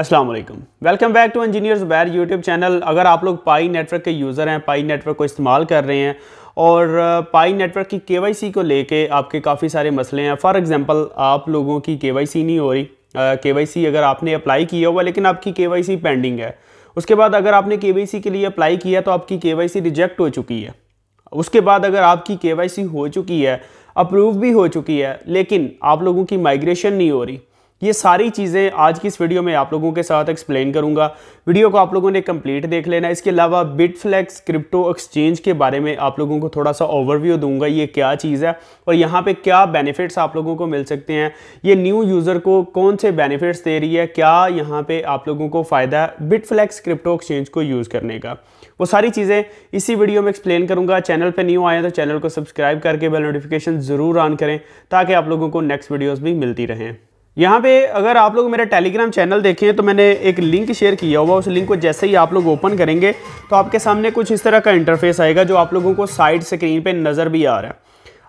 अस्सलाम वालेकुम welcome back to engineers बैर यूट्यूब चैनल अगर आप लोग पाई नेटवर्क के यूज़र हैं पाई नेटवर्क को इस्तेमाल कर रहे हैं, और पाई नेटवर्क की के को लेके आपके काफ़ी सारे मसले हैं। फॉर एग्ज़ाम्पल आप लोगों की के नहीं हो रही। के अगर आपने अप्लाई किया हुआ, लेकिन आपकी के पेंडिंग है। उसके बाद अगर आपने के के लिए अप्लाई किया तो आपकी के रिजेक्ट हो चुकी है। उसके बाद अगर आपकी के हो चुकी है अप्रूव भी हो चुकी है, लेकिन आप लोगों की माइग्रेशन नहीं हो रही। ये सारी चीज़ें आज की इस वीडियो में आप लोगों के साथ एक्सप्लेन करूँगा। वीडियो को आप लोगों ने कंप्लीट देख लेना इसके अलावा बिटफ्लेक्स क्रिप्टो एक्सचेंज के बारे में आप लोगों को थोड़ा सा ओवरव्यू दूँगा, ये क्या चीज़ है और यहाँ पे क्या बेनिफिट्स आप लोगों को मिल सकते हैं। ये न्यू यूज़र को कौन से बेनिफिट्स दे रही है? क्या यहाँ पर आप लोगों को फ़ायदा है बिटफ्लेक्स क्रिप्टो एक्सचेंज को यूज़ करने का? वो सारी चीज़ें इसी वीडियो में एक्सप्लेन करूँगा। चैनल पर न्यू आए तो चैनल को सब्सक्राइब करके बेल नोटिफिकेशन ज़रूर ऑन करें ताकि आप लोगों को नेक्स्ट वीडियोज़ भी मिलती रहें। यहाँ पे अगर आप लोग मेरा टेलीग्राम चैनल देखें तो मैंने एक लिंक शेयर किया हुआ, उस लिंक को जैसे ही आप लोग ओपन करेंगे तो आपके सामने कुछ इस तरह का इंटरफेस आएगा जो आप लोगों को साइड स्क्रीन पे नज़र भी आ रहा है।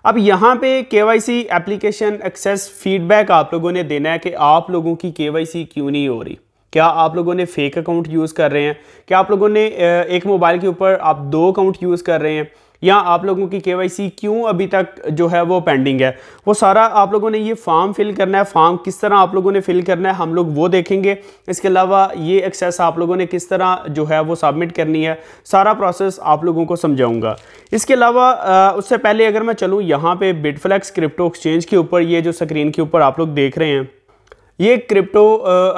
अब यहाँ पे के एप्लीकेशन एक्सेस फीडबैक आप लोगों ने देना है कि आप लोगों की के क्यों नहीं हो रही? क्या आप लोगों ने फेक अकाउंट यूज़ कर रहे हैं? क्या आप लोगों ने एक मोबाइल के ऊपर आप दो अकाउंट यूज़ कर रहे हैं? या आप लोगों की के क्यों अभी तक जो है वो पेंडिंग है? वो सारा आप लोगों ने ये फॉर्म फिल करना है। फॉर्म किस तरह आप लोगों ने फिल करना है, हम लोग वो देखेंगे। इसके अलावा ये एक्सेस आप लोगों ने किस तरह जो है वो सबमिट करनी है, सारा प्रोसेस आप लोगों को समझाऊँगा। इसके अलावा उससे पहले अगर मैं चलूँ, यहाँ पे बिटफ्लैक्स क्रिप्टो एक्सचेंज के ऊपर, ये जो स्क्रीन के ऊपर आप लोग देख रहे हैं ये क्रिप्टो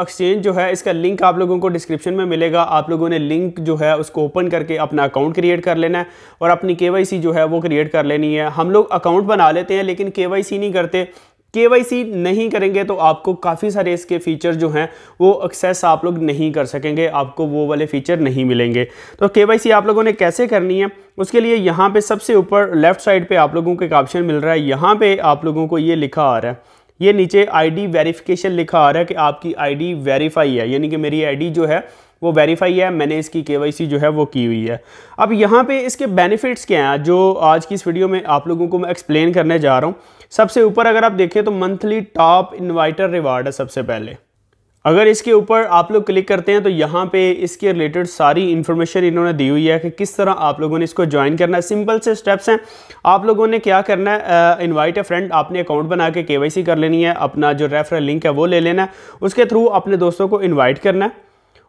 एक्सचेंज जो है, इसका लिंक आप लोगों को डिस्क्रिप्शन में मिलेगा। आप लोगों ने लिंक जो है, उसको ओपन करके अपना अकाउंट क्रिएट कर लेना है और अपनी के जो है, वो क्रिएट कर लेनी है। हम लोग अकाउंट बना लेते हैं, लेकिन के नहीं करते। के नहीं करेंगे तो आपको काफ़ी सारे इसके फीचर जो हैं, वो एक्सेस आप लोग नहीं कर सकेंगे। आपको वो वाले फीचर नहीं मिलेंगे। तो के आप लोगों ने कैसे करनी है? उसके लिए यहाँ पे सबसे ऊपर लेफ़्ट साइड पे आप लोगों को एक ऑप्शन मिल रहा है। यहाँ पे आप लोगों को ये लिखा आ रहा है। ये नीचे आईडी वेरिफिकेशन लिखा आ रहा है कि आपकी आईडी वेरीफाई है। यानी कि मेरी आईडी जो है, वो वेरीफाई है, मैंने इसकी केवाईसी जो है, वो की हुई है। अब यहाँ पे इसके बेनिफिट्स क्या हैं, जो आज की इस वीडियो में आप लोगों को मैं एक्सप्लेन करने जा रहा हूँ। सबसे ऊपर अगर आप देखें तो मंथली टॉप इन्वाइटर रिवार्ड है सबसे पहले। अगर इसके ऊपर आप लोग क्लिक करते हैं तो यहाँ पे इसके रिलेटेड सारी इन्फॉर्मेशन इन्होंने दी हुई है कि किस तरह आप लोगों ने इसको ज्वाइन करना है। सिंपल से स्टेप्स हैं। आप लोगों ने क्या करना है? इनवाइट ए फ्रेंड आपने अकाउंट बना के के कर लेनी है, अपना जो रेफरल लिंक है वो ले लेना है। उसके थ्रू अपने दोस्तों को इन्वाइट करना है।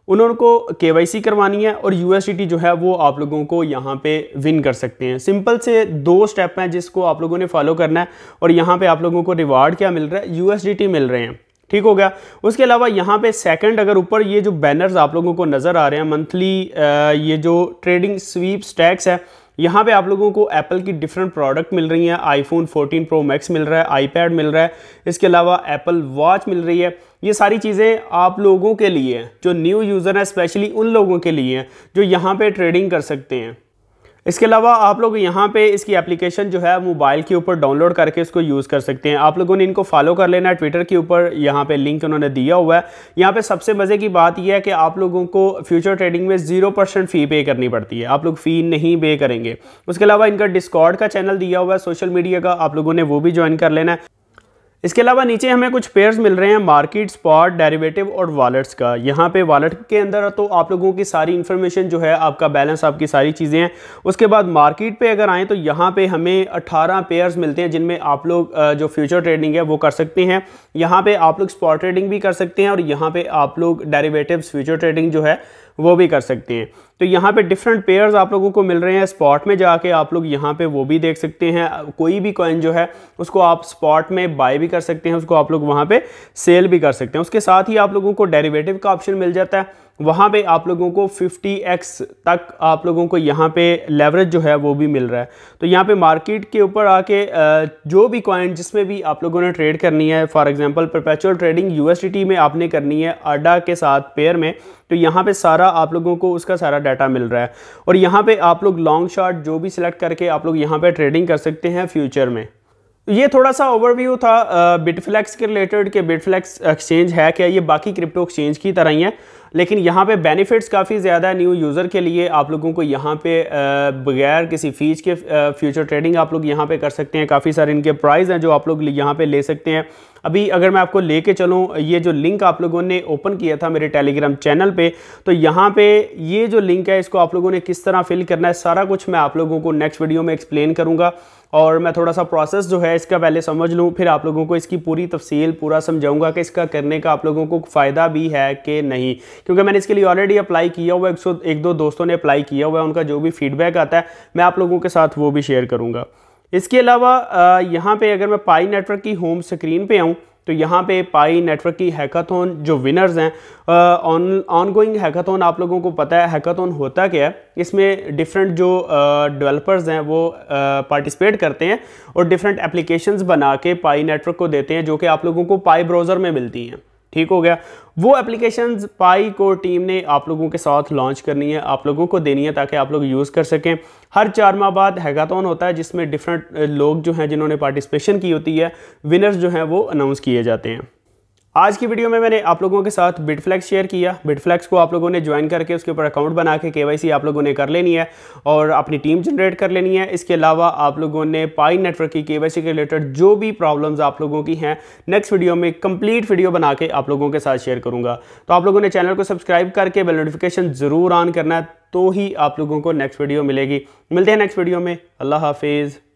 उनको के करवानी है और यूएसडीटी जो है वो आप लोगों को यहाँ पे विन कर सकते हैं। सिंपल से दो स्टेप हैं जिसको आप लोगों ने फॉलो करना है और यहाँ पे आप लोगों को रिवार्ड क्या मिल रहा है? यूएसडीटी मिल रहे हैं। ठीक हो गया। उसके अलावा यहाँ पे सेकंड अगर ऊपर ये जो बैनर्स आप लोगों को नज़र आ रहे हैं मंथली ये जो ट्रेडिंग स्वीप स्टैक्स है, यहाँ पे आप लोगों को एप्पल की डिफरेंट प्रोडक्ट मिल रही हैं। आईफोन 14 प्रो मैक्स मिल रहा है आईपैड मिल रहा है, इसके अलावा एप्पल वॉच मिल रही है। ये सारी चीज़ें आप लोगों के लिए, जो न्यू यूज़र हैं स्पेशली उन लोगों के लिए हैं जो यहाँ पे ट्रेडिंग कर सकते हैं। इसके अलावा आप लोग यहाँ पे इसकी एप्लीकेशन जो है मोबाइल के ऊपर डाउनलोड करके इसको यूज़ कर सकते हैं। आप लोगों ने इनको फॉलो कर लेना है। ट्विटर के ऊपर यहाँ पे लिंक उन्होंने दिया हुआ है। यहाँ पे सबसे मज़े की बात यह है कि आप लोगों को फ्यूचर ट्रेडिंग में ज़ीरो परसेंट फ़ी पे करनी पड़ती है। आप लोग फ़ी नहीं पे करेंगे। उसके अलावा इनका डिस्कॉर्ड का चैनल दिया हुआ है। सोशल मीडिया का आप लोगों ने वो भी ज्वाइन कर लेना है। इसके अलावा नीचे हमें कुछ पेयर्स मिल रहे हैं मार्केट स्पॉट डेरिवेटिव और वॉलेट्स का। यहाँ पे वॉलेट के अंदर तो आप लोगों की सारी इन्फॉर्मेशन जो है, आपका बैलेंस आपकी सारी चीज़ें हैं। उसके बाद मार्केट पे अगर आएँ तो यहाँ पे हमें 18 पेयर्स मिलते हैं, जिनमें आप लोग जो फ्यूचर ट्रेडिंग है, वो कर सकते हैं। यहाँ पर आप लोग स्पॉट ट्रेडिंग भी कर सकते हैं, और यहाँ पर आप लोग डेरीवेटिव फ्यूचर ट्रेडिंग जो है वो भी कर सकते हैं। तो यहाँ पे डिफरेंट पेयर्स आप लोगों को मिल रहे हैं। स्पॉट में जाके आप लोग यहाँ पे वो भी देख सकते हैं। कोई भी कॉइन जो है, उसको आप स्पॉट में बाय भी कर सकते हैं। उसको आप लोग वहाँ पे सेल भी कर सकते हैं। उसके साथ ही आप लोगों को डेरिवेटिव का ऑप्शन मिल जाता है। वहाँ पे आप लोगों को 50x तक आप लोगों को यहाँ पे लेवरेज जो है वो भी मिल रहा है। तो यहाँ पे मार्केट के ऊपर आके जो भी कॉइन जिसमें भी आप लोगों ने ट्रेड करनी है for example perpetual trading USDT में आपने करनी है अडा के साथ पेयर में तो यहाँ पे सारा आप लोगों को उसका सारा डाटा मिल रहा है। और यहाँ पर आप लोग लॉन्ग शॉट जो भी सिलेक्ट करके आप लोग यहाँ पर ट्रेडिंग कर सकते हैं फ्यूचर में। ये थोड़ा सा ओवरव्यू था बिटफ्लैक्स के रिलेटेड के बिटफ्लैक्स एक्सचेंज है क्या? ये बाकी क्रिप्टो एक्सचेंज की तरह ही है। लेकिन यहाँ पे बेनिफिट्स काफ़ी ज़्यादा है न्यू यूज़र के लिए आप लोगों को यहाँ पे बगैर किसी फ़ीस के फ्यूचर ट्रेडिंग आप लोग यहाँ पे कर सकते हैं। काफ़ी सारे इनके प्राइस हैं जो आप लोग यहाँ पे ले सकते हैं। अभी अगर मैं आपको लेके चलूँ, ये जो लिंक आप लोगों ने ओपन किया था मेरे टेलीग्राम चैनल पे तो यहाँ पे ये जो लिंक है, इसको आप लोगों ने किस तरह फिल करना है, सारा कुछ मैं आप लोगों को नेक्स्ट वीडियो में एक्सप्लेन करूँगा। और मैं थोड़ा सा प्रोसेस जो है, इसका पहले समझ लूँ, फिर आप लोगों को इसकी पूरी तफसील, पूरा समझाऊँगा कि इसका करने का आप लोगों को फ़ायदा भी है कि नहीं। क्योंकि मैंने इसके लिए ऑलरेडी अप्लाई किया हुआ एक सौ, एक दो दोस्तों ने अप्लाई किया हुआ है, उनका जो भी फीडबैक आता है, मैं आप लोगों के साथ वो भी शेयर करूँगा। इसके अलावा यहाँ पर अगर मैं पाई नेटवर्क की होम स्क्रीन पर आऊँ तो यहाँ पे पाई नेटवर्क की हैकाथन जो विनर्स हैं ऑन ऑन गोइंग हैकाथन आप लोगों को पता है हैकाथन होता क्या है? इसमें डिफरेंट जो डेवलपर्स हैं वो पार्टिसिपेट करते हैं और डिफरेंट एप्लीकेशंस बना के पाई नेटवर्क को देते हैं जो कि आप लोगों को पाई ब्राउज़र में मिलती हैं। ठीक हो गया। वो एप्लीकेशन पाई को टीम ने आप लोगों के साथ लॉन्च करनी है। आप लोगों को देनी है ताकि आप लोग यूज़ कर सकें। हर चार माह बाद हैगाथॉन होता है जिसमें डिफरेंट लोग जो हैं जिन्होंने पार्टिसिपेशन की होती है विनर्स जो हैं वो अनाउंस किए जाते हैं। आज की वीडियो में मैंने आप लोगों के साथ बिटफ्लैक्स शेयर किया। बिटफ्लैक्स को आप लोगों ने ज्वाइन करके उसके ऊपर अकाउंट बना के केवाईसी आप लोगों ने कर लेनी है और अपनी टीम जनरेट कर लेनी है। इसके अलावा आप लोगों ने पाई नेटवर्क की केवाईसी के रिलेटेड जो भी प्रॉब्लम्स आप लोगों की हैं नेक्स्ट वीडियो में कंप्लीट वीडियो बना के आप लोगों के साथ शेयर करूँगा। तो आप लोगों ने चैनल को सब्सक्राइब करके बेल नोटिफिकेशन ज़रूर ऑन करना है तो ही आप लोगों को नेक्स्ट वीडियो मिलेगी। मिलते हैं नेक्स्ट वीडियो में। अल्लाह हाफिज़।